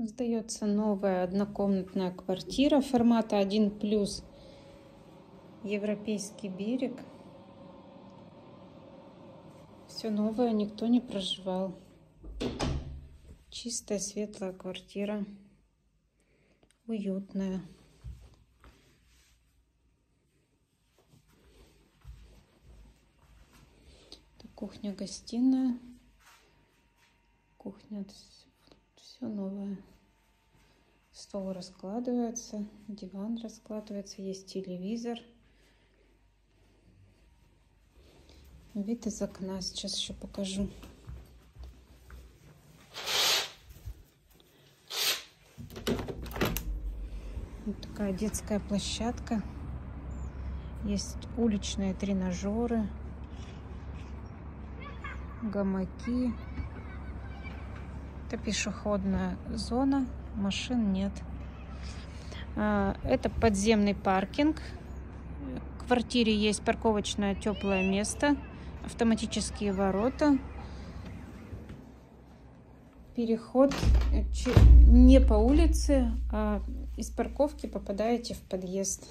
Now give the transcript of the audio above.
Сдается новая однокомнатная квартира формата 1 плюс. Европейский берег. Все новое, никто не проживал. Чистая, светлая квартира. Уютная. Кухня-гостиная. Кухня все новое. Стол раскладывается, диван раскладывается, есть телевизор. Вид из окна сейчас еще покажу. Вот такая детская площадка. Есть уличные тренажеры, гамаки. Это пешеходная зона, машин нет. А, это подземный паркинг. В квартире есть парковочное теплое место, автоматические ворота. Переход э, не по улице, а из парковки попадаете в подъезд.